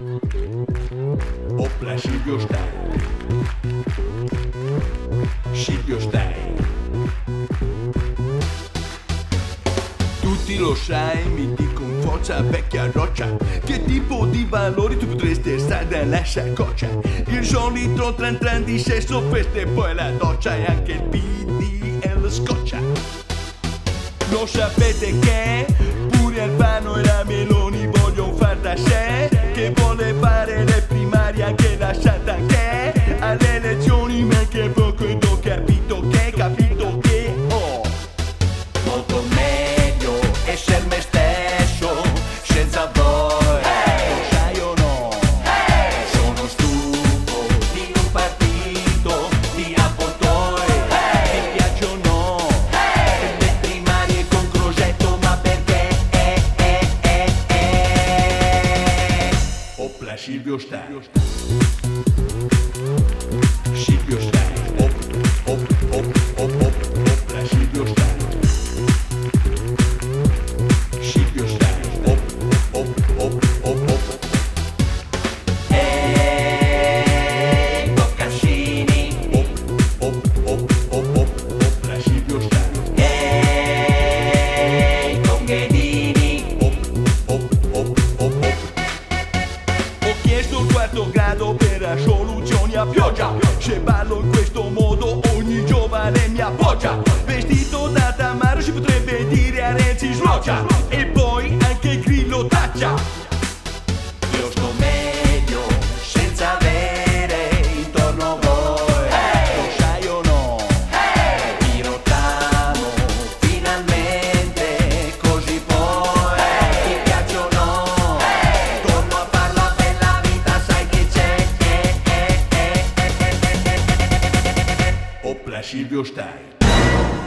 Opla Silvio Stein. Silvio Stein. Tutti lo sai, mi dicono forza vecchia roccia Che tipo di valori tu potresti stare nella saccoccia Il solito tran tran di sesso, feste poi la doccia E anche il PDL scoccia Lo sapete che pure Albano era Meloni Silvio Stai Silvio Stai Op, op, op, op, op, quarto grado per soluzioni a pioggia. Se ballo in questo modo ogni giovane mi appoggia. Vestito da Tamaro si potrebbe dire a Renzi sloggia E poi anche Grillo taccia Silverstein.